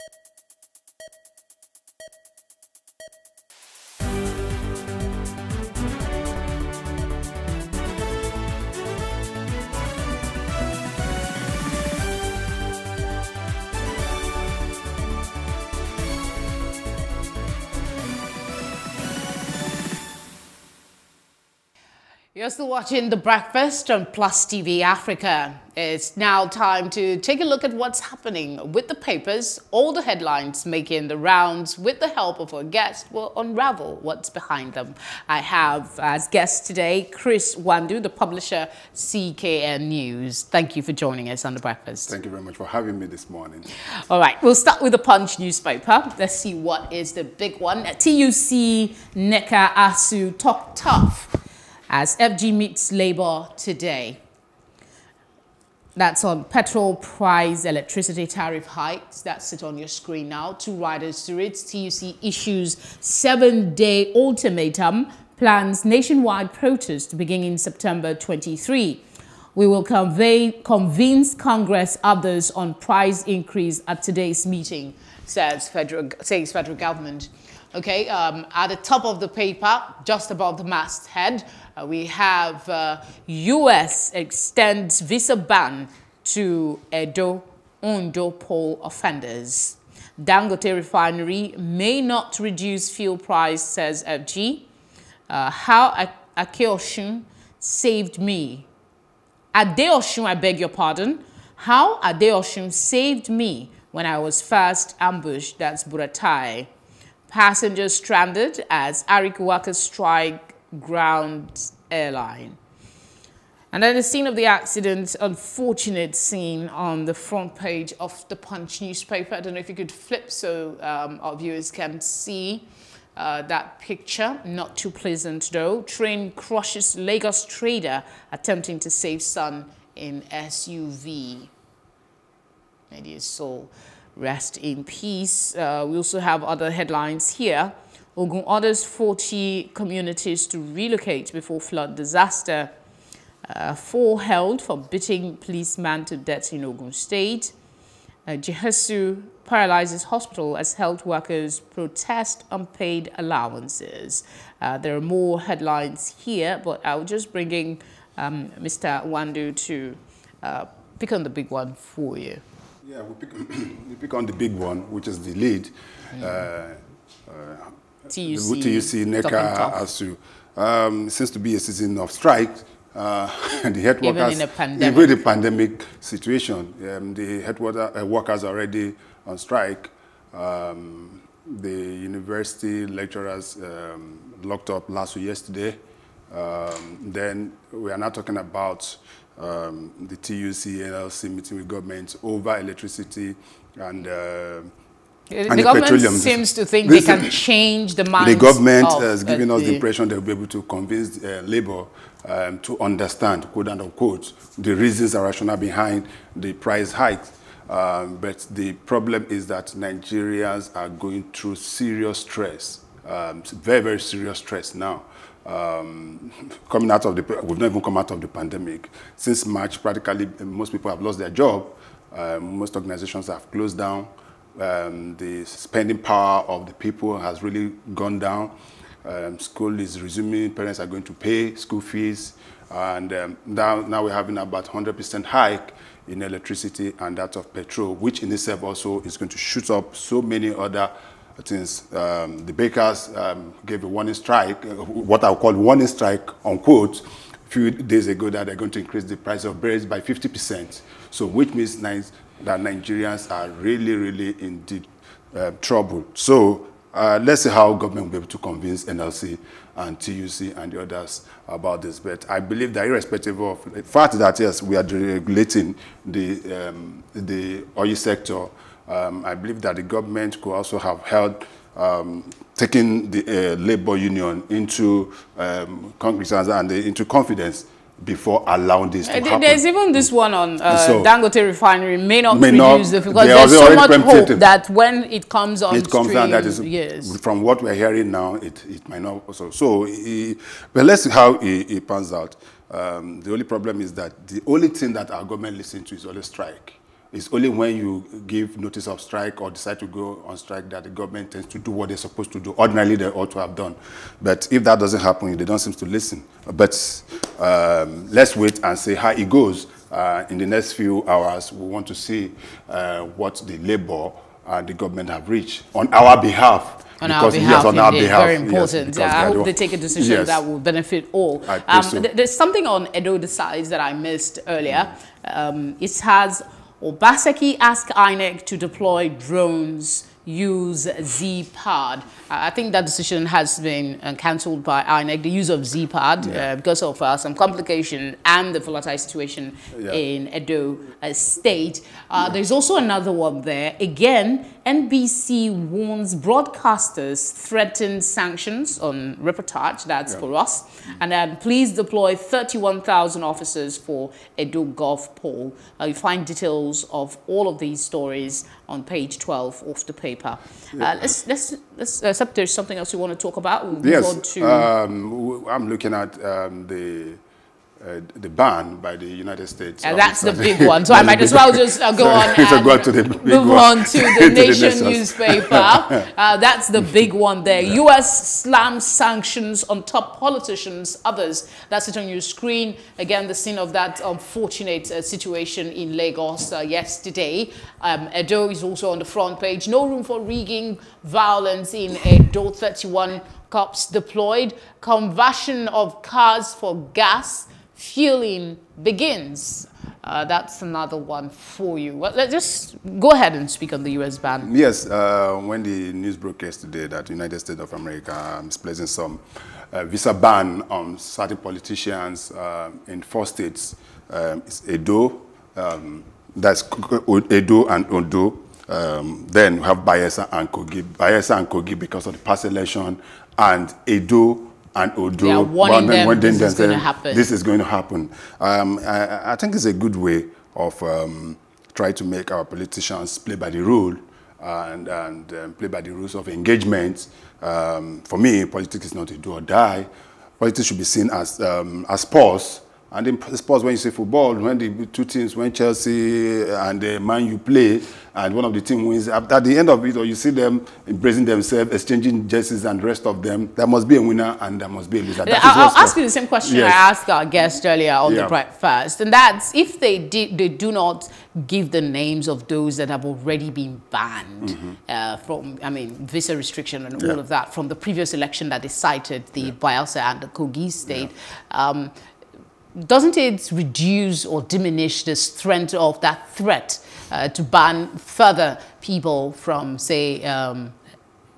you You're still watching The Breakfast on Plus TV Africa. It's now time to take a look at what's happening with the papers. All the headlines making the rounds with the help of our guest will unravel what's behind them. I have as guest today Chris Nwandu, the publisher CKN News. Thank you for joining us on The Breakfast. Thank you very much for having me this morning. All right, we'll start with the Punch newspaper. Let's see what is the big one. TUC NECA ASUU talk tough as FG meets Labour today. That's on petrol price, electricity tariff hikes. That's it on your screen now. Two riders to it. TUC issues seven-day ultimatum, plans nationwide protest beginning September 23. We will convey, convince Congress others on price increase at today's meeting, says federal, says federal government. Okay, um, at the top of the paper, just above the masthead, uh, we have uh, U.S. extends visa ban to Edo Ondo poll offenders. Dangote refinery may not reduce fuel price, says FG. Uh, how Akeosun saved me. Adeosun, I beg your pardon. How Adeosun saved me when I was first ambushed, that's Buratai. Passengers stranded as Arik workers strike ground airline. And then the scene of the accident, unfortunate scene on the front page of the Punch newspaper. I don't know if you could flip so um, our viewers can see uh, that picture. Not too pleasant though. Train crushes Lagos trader attempting to save son in SUV. Maybe his rest in peace. Uh, we also have other headlines here. Ogun orders 40 communities to relocate before flood disaster. Uh, four held for beating policeman to death in Ogun State. Uh, paralyzes hospital as health workers protest unpaid allowances. Uh, there are more headlines here, but I'll just bring in um, Mr. Nwandu to uh, pick on the big one for you. Yeah, we pick, we pick on the big one, which is the lead. Mm. Uh, TUC, TUC NECA ASUU. Um, seems to be a season of strike. Uh, the head even workers, in a pandemic. even the pandemic situation, um, the head water, uh, workers are already on strike. Um, the university lecturers um, locked up last week yesterday. Um, then we are now talking about um, the TUC NLC meeting with government over electricity and uh, the, the government seems to think they can change the minds The government of, has given uh, us the impression they'll be able to convince uh, Labour um, to understand, quote unquote, the reasons and rationale behind the price hikes. Um, but the problem is that Nigerians are going through serious stress, um, very, very serious stress now. Um, coming out of the, we've not even come out of the pandemic. Since March, practically most people have lost their job. Um, most organizations have closed down. Um, the spending power of the people has really gone down. Um, school is resuming, parents are going to pay school fees, and um, now, now we're having about 100% hike in electricity and that of petrol, which in itself also is going to shoot up so many other things. Um, the bakers um, gave a warning strike, uh, what I call warning strike, unquote, a few days ago that they're going to increase the price of bread by 50%. So which means that Nigerians are really, really in deep uh, trouble. So uh, let's see how government will be able to convince NLC and TUC and the others about this. But I believe that irrespective of the fact that, yes, we are deregulating the, um, the oil sector, um, I believe that the government could also have held um, taking the uh, labor union into um, Congress and into confidence before allowing this to uh, happen. There's even this one on uh, so, Dangote refinery may not may reduce not, because there's so much hope that when it comes on it comes stream, that is yes. from what we're hearing now, it, it might not also. So, it, but let's see how it, it pans out. Um, the only problem is that the only thing that our government listens to is always strike. It's only when you give notice of strike or decide to go on strike that the government tends to do what they're supposed to do. Ordinarily, they ought to have done. But if that doesn't happen, they don't seem to listen. But um, let's wait and see how it goes. Uh, in the next few hours, we want to see uh, what the labor and the government have reached on our behalf on because, our behalf, yes, on our behalf, very important. Yes, I hope they take a decision yes. that will benefit all. Um, so. th there's something on Edo decides that I missed earlier. Mm. Um, it has Obaseki asked INEC to deploy drones use ZPAD. I think that decision has been uh, cancelled by INEC, the use of ZPAD, yeah. uh, because of uh, some complication and the volatile situation yeah. in Edo uh, State. Uh, there's also another one there. Again, NBC warns broadcasters threaten sanctions on reportage, that's yeah. for us. And then please deploy 31,000 officers for Edo Gulf poll. Uh, you find details of all of these stories on page 12 of the paper. Uh, let's, let's, let's, uh, there's something else you want to talk about. We'll yes, um, I'm looking at um, the uh, the ban by the United States. And that's the big one. So I might as well just uh, go so, on and go to move one. on to the Nation the newspaper. uh, that's the big one there. Yeah. U.S. slams sanctions on top politicians, others. That's it on your screen. Again, the scene of that unfortunate uh, situation in Lagos uh, yesterday. Um, Edo is also on the front page. No room for rigging violence in Edo 31 cops deployed. Conversion of cars for gas fueling begins. Uh, that's another one for you. Well, let's just go ahead and speak on the U.S. ban. Yes, uh, when the news broke yesterday that the United States of America is placing some uh, visa ban on certain politicians uh, in four states, um, it's Edo, um, that's Edo and Ondo. Um, then we have Bayelsa and Kogi. Bayelsa and Kogi because of the past election, and Edo and Odo, warning them this is going to happen. This is going to happen. Um, I, I, think it's a good way of um, trying to make our politicians play by the rule and, and um, play by the rules of engagement. Um, for me, politics is not a do or die. Politics should be seen as, um, as pause and in sports, when you say football, when the two teams, when Chelsea and the Man U play, and one of the team wins, at the end of it, or you see them embracing themselves, exchanging jerseys and the rest of them, there must be a winner and there must be a loser. That I'll, I'll ask you the same question yes. I asked our guest earlier on yeah. the breakfast, and that's if they did, they do not give the names of those that have already been banned mm -hmm. uh, from, I mean, visa restriction and all of that from the previous election that they cited, the yeah. Bayelsa and the Kogi state. Um, doesn't it reduce or diminish the strength of that threat uh, to ban further people from, say, um,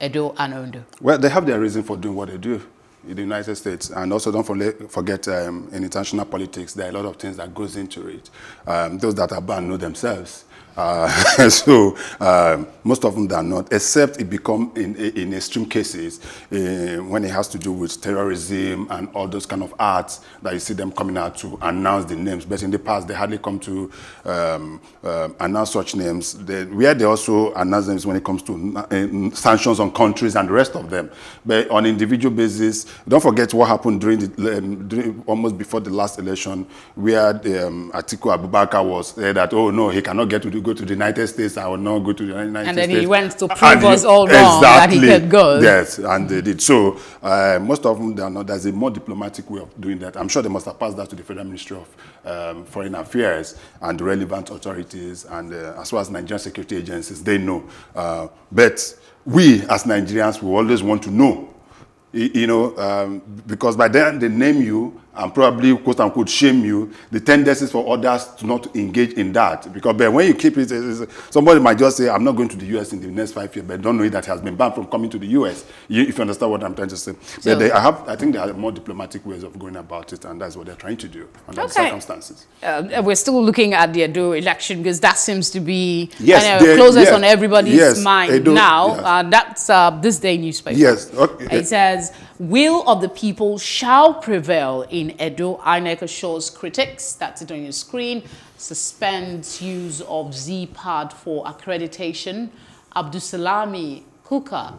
Edo and Ondo? Well, they have their reason for doing what they do in the United States. And also don't forget um, in international politics, there are a lot of things that goes into it. Um, those that are banned know themselves. Uh, so uh, most of them are not, except it become in, in extreme cases uh, when it has to do with terrorism and all those kind of acts that you see them coming out to announce the names. But in the past, they hardly come to um, uh, announce such names. They, where they also announce names when it comes to uh, sanctions on countries and the rest of them. But on individual basis, don't forget what happened during, the, um, during almost before the last election, where um, Atiku Abubakar was that, oh no, he cannot get to the go to the United States, I will not go to the United States. And then he went to prove us all wrong exactly, that he could go. Yes, and they did. So uh, most of them, are not, there's a more diplomatic way of doing that. I'm sure they must have passed that to the Federal Ministry of um, Foreign Affairs and the relevant authorities and uh, as well as Nigerian security agencies, they know. Uh, but we as Nigerians, we always want to know you know, um, because by then they name you and probably quote unquote shame you, the tendencies for others to not engage in that. Because but when you keep it, somebody might just say, I'm not going to the US in the next five years, but don't know that has been banned from coming to the US, you, if you understand what I'm trying to say. So, but they, I, have, I think there are more diplomatic ways of going about it, and that's what they're trying to do under okay. the circumstances. Uh, we're still looking at the Edo election because that seems to be yes, know, closest yes, on everybody's yes, mind Edo, now. Yes. Uh, that's uh, this day newspaper. Yes. Okay. It says, will of the people shall prevail in Edo. INEC assures critics, that's it on your screen, suspends use of ZPAD for accreditation. Abdulsalami Kukah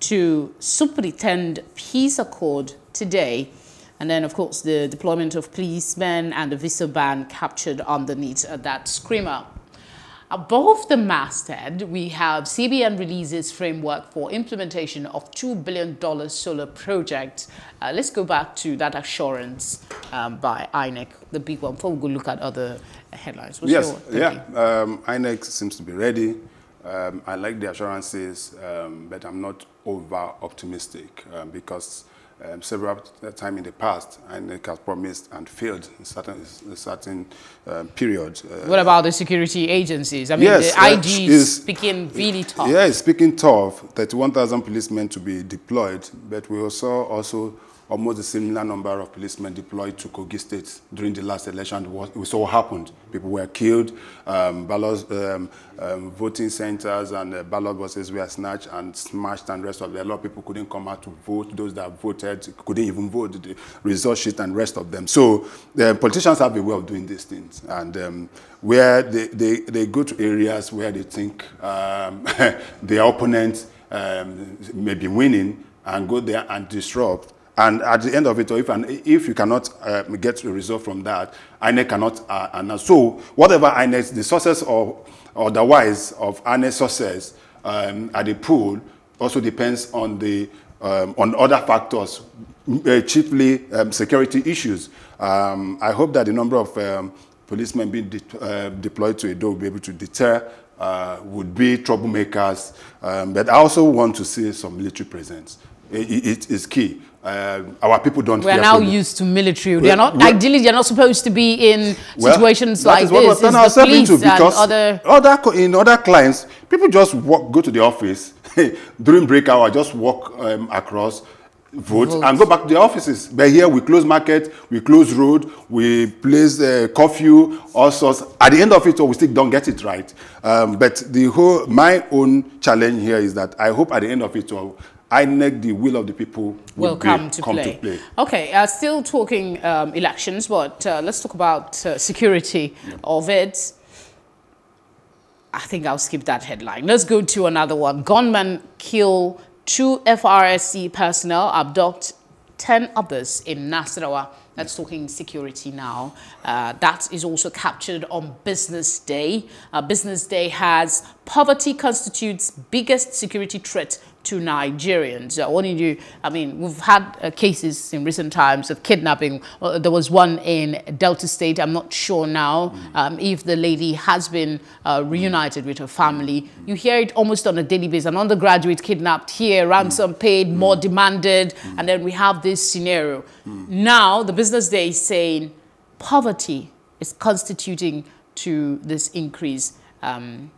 to superintend peace accord today. And then, of course, the deployment of policemen and the visa ban captured underneath that screamer. Above the masthead, we have CBN releases framework for implementation of $2 billion solar project. Uh, let's go back to that assurance um, by INEC, the big one, before we go look at other headlines. What's yes, yeah. Um, INEC seems to be ready. Um, I like the assurances, um, but I'm not over optimistic um, because um, several times in the past, INEC has promised and failed in certain, in certain um, periods. Uh, what about the security agencies? I mean, yes, the IG is speaking really tough. Yeah, it's speaking tough. 31,000 policemen to be deployed, but we also also almost a similar number of policemen deployed to Kogi State during the last election. Saw what happened. People were killed, um, ballot, um, um, voting centers and uh, ballot boxes were snatched and smashed and rest of them. A lot of people couldn't come out to vote. Those that voted couldn't even vote, the result sheet and rest of them. So the politicians have a way of doing these things. And um, where they, they, they go to areas where they think um, their opponent um, may be winning and go there and disrupt and at the end of it, or if, if you cannot uh, get a result from that, INEC cannot uh, announce. So whatever INEC, the sources or otherwise of INEC sources um, at the pool also depends on the um, on other factors, uh, chiefly um, security issues. Um, I hope that the number of um, policemen being de uh, deployed to Edo will be able to deter uh, would be troublemakers. But I also want to see some military presence. It, is key uh, our people don't. We are now used to military. They are not ideally. They are not supposed to be in well, situations like this. That is what we're into because other other in other clients, people just walk, go to the office during break hour, just walk um, across. Vote, vote, and go back to the offices. But here we close market, we close road, we place uh, curfew, all sorts. At the end of it, all, we still don't get it right. Um, but the whole, my own challenge here is that I hope at the end of it all, INEC, the will of the people will come, to, come play. to, play. Okay, uh, still talking um, elections, but uh, let's talk about uh, security yeah. of it. I think I'll skip that headline. Let's go to another one. Gunmen kill two FRSC personnel, abduct 10 others in Nasarawa. That's talking security now. Uh, that is also captured on Business Day. Uh, Business Day has poverty constitutes biggest security threat to Nigerians. Uh, what do you, I mean, we've had uh, cases in recent times of kidnapping. Uh, there was one in Delta State. I'm not sure now um, if the lady has been uh, reunited with her family. You hear it almost on a daily basis. An undergraduate kidnapped here, ransom paid, more demanded, and then we have this scenario. Now, the business day saying poverty is constituting to this increase. Um,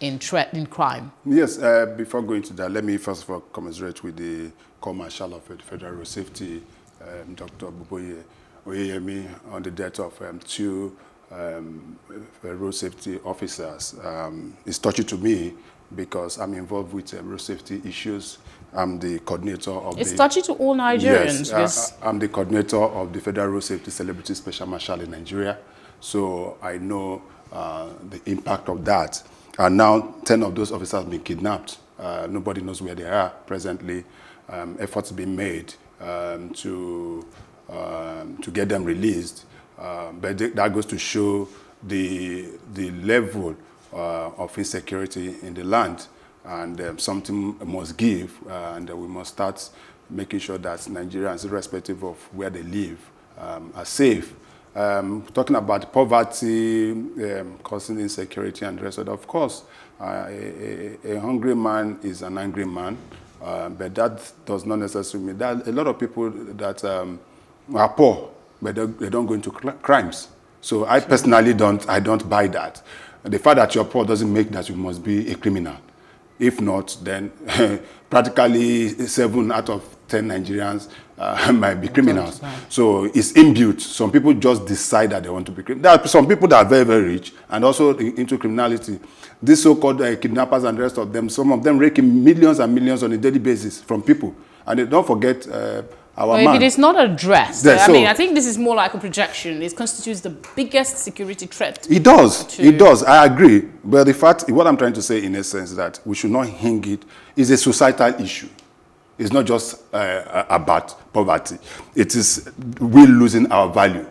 in in crime? Yes, uh, before going to that, let me first of all commiserate with the Corps Marshal of Federal Road Safety, um, Dr. Boboye Oyeyemi, on the death of um, two um, road safety officers. Um, it's touchy to me because I'm involved with um, road safety issues. I'm the coordinator of it's the... It's touchy to all Nigerians. Yes, uh, I'm the coordinator of the Federal Road Safety Celebrity Special Marshal in Nigeria. So I know uh, the impact of that. And now 10 of those officers have been kidnapped. Uh, nobody knows where they are presently. Um, efforts being made um, to, um, to get them released. Uh, but that goes to show the, the level uh, of insecurity in the land. And um, something must give, uh, and we must start making sure that Nigerians, irrespective of where they live, um, are safe um, talking about poverty, um, causing insecurity and the rest of course, uh, a, a, hungry man is an angry man, uh, but that does not necessarily mean that a lot of people that um, are poor, but they, they don't go into crimes. So I personally don't, I don't buy that. The fact that you're poor doesn't make that you must be a criminal. If not, then practically seven out of 10 Nigerians uh, might be criminals. So it's inbuilt. Some people just decide that they want to be criminals. There are some people that are very, very rich and also into criminality. These so-called uh, kidnappers and the rest of them, some of them raking millions and millions on a daily basis from people. And they don't forget uh, our well, man. If it is not addressed, yeah, I so mean, I think this is more like a projection. It constitutes the biggest security threat. It does. It does. I agree. But the fact, what I'm trying to say in essence is that we should not hang it. It's a societal issue. It's not just uh, about poverty. It is we losing our value.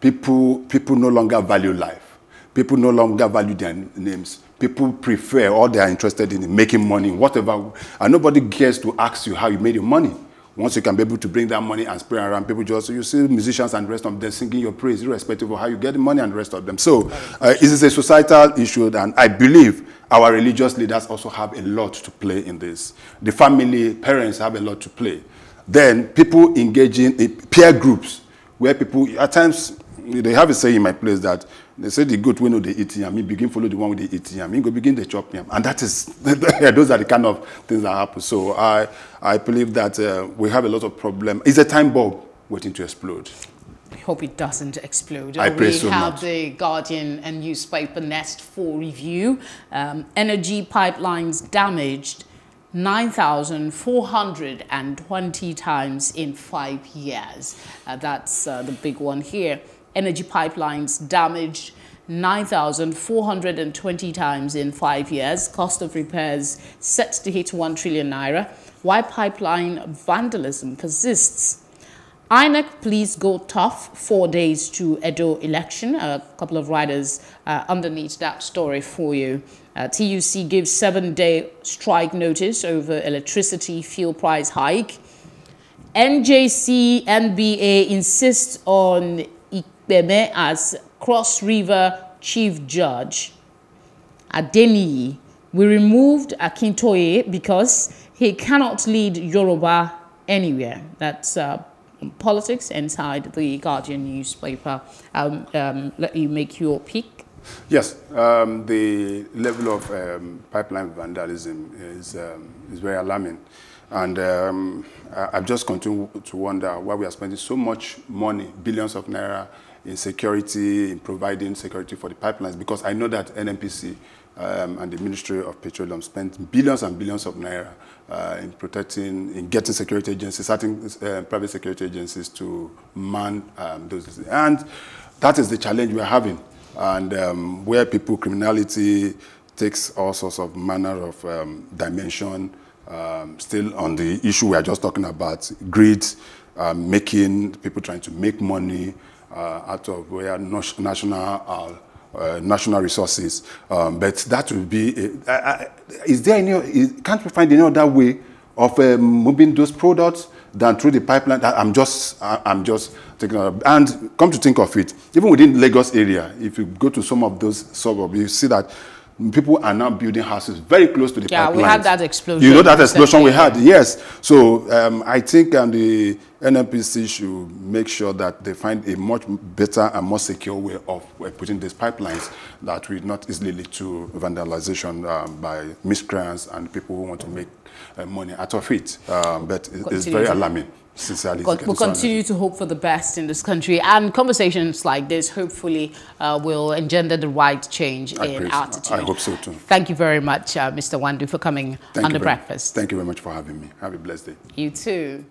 People, people no longer value life. People no longer value their names. People prefer or they are interested in making money, whatever. And nobody cares to ask you how you made your money. Once you can be able to bring that money and spread around, people just, you see musicians and the rest of them singing your praise, irrespective of how you get the money and the rest of them. So uh, it is a societal issue, and I believe our religious leaders also have a lot to play in this. The family, parents have a lot to play. Then people engaging in peer groups, where people, at times, they have a saying in my place that they say the goat will know the eat yam, begin follow the one with the eat yam, he go begin the chop yam. And that is, those are the kind of things that happen. So I, I believe that uh, we have a lot of problem. It's a time bomb waiting to explode. I hope it doesn't explode. I pray we so have much. the Guardian and newspaper Nest for review. Um, energy pipelines damaged 9,420 times in five years. Uh, that's uh, the big one here. Energy pipelines damaged 9,420 times in five years. Cost of repairs set to hit 1 trillion naira. Why pipeline vandalism persists. INEC, please go tough. Four days to Edo election. A couple of riders uh, underneath that story for you. Uh, TUC gives seven-day strike notice over electricity fuel price hike. NJC NBA insists on Ikpeme as Cross River Chief Judge. Adeniyi, we removed Akintoye because he cannot lead Yoruba anywhere. That's uh, politics inside the Guardian newspaper. Um, um, let you make your pick. Yes, um, the level of um, pipeline vandalism is, um, is very alarming. And um, I, I've just continued to wonder why we are spending so much money, billions of naira, in security, in providing security for the pipelines, because I know that NNPC um, and the Ministry of Petroleum spent billions and billions of naira uh, in protecting, in getting security agencies, certain uh, private security agencies to man um, those. And that is the challenge we are having. And um, where people, criminality takes all sorts of manner of um, dimension, um, still on the issue we are just talking about, greed, um, making, people trying to make money out of where national uh, uh, national resources. Um, but that will be, uh, is there any, can't we find any other way of moving those products than through the pipeline? I'm just, I'm just taking. And come to think of it, even within Lagos area, if you go to some of those suburbs, you see that people are now building houses very close to the yeah, pipelines. we had that explosion. You know that explosion we had, yes. So um, I think um, the NNPC should make sure that they find a much better and more secure way of uh, putting these pipelines that will not easily lead to vandalization um, by miscreants and people who want to make uh, money out of it. Um, but it, it's very alarming. Sincerely, we'll continue to hope for the best in this country and conversations like this hopefully uh, will engender the right change I in praise. attitude. I hope so too. Thank you very much, uh, Mr. Nwandu, for coming Thank on the very, breakfast. Thank you very much for having me. Have a blessed day. You too.